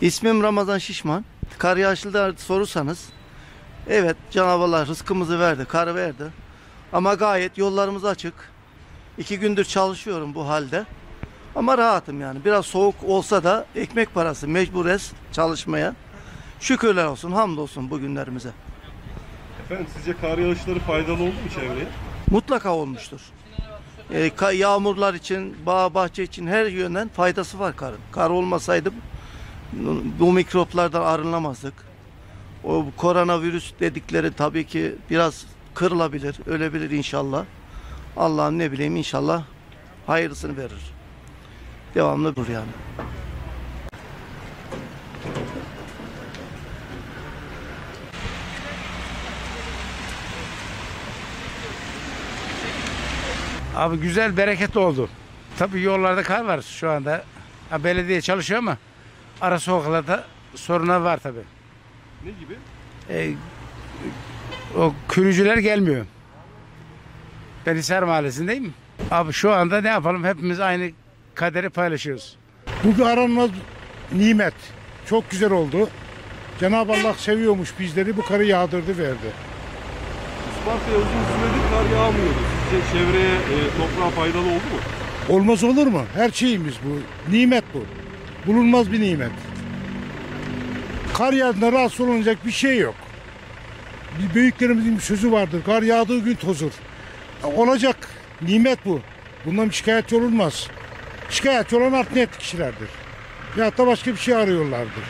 İsmim Ramazan Şişman. Kar yağışlılar sorursanız evet Cenab-ı Allah rızkımızı verdi, kar verdi. Ama gayet yollarımız açık. İki gündür çalışıyorum bu halde. Ama rahatım yani. Biraz soğuk olsa da ekmek parası mecbures çalışmaya. Şükürler olsun, hamdolsun bugünlerimize. Efendim sizce kar yağışları faydalı oldu mu çevreye? Mutlaka olmuştur. Ee, yağmurlar için, bağ bahçe için her yönden faydası var karın. Kar olmasaydı bu- mikroplardan arınamazdık. O koronavirüs dedikleri tabii ki biraz kırılabilir, ölebilir inşallah. Allah'ım ne bileyim inşallah hayırlısını verir. Devamlı dur yani. Abi güzel bereketli oldu. Tabii yollarda kar var şu anda. Ha, belediye çalışıyor ama ara sokaklarda sorunlar var tabii. Ne gibi? E, o kürücüler gelmiyor. Ben Hisar Mahallesi'ndeyim. Abi şu anda ne yapalım hepimiz aynı kaderi paylaşıyoruz. Bu bir aranmaz nimet. Çok güzel oldu. Cenab-ı Allah seviyormuş bizleri bu karı yağdırdı verdi. Isparta'ya uzun süredir kar yağmıyordu. Sizce çevreye, e, toprağa faydalı oldu mu? Olmaz olur mu? Her şeyimiz bu. Nimet bu. Bulunmaz bir nimet. Kar yağdığında rahatsız olunacak bir şey yok. Bir büyüklerimizin bir sözü vardır. Kar yağdığı gün tozur. Olacak. Nimet bu. Bundan şikayetçi olunmaz. Şikayetçi olan art niyetli kişilerdir. Ya da başka bir şey arıyorlardır.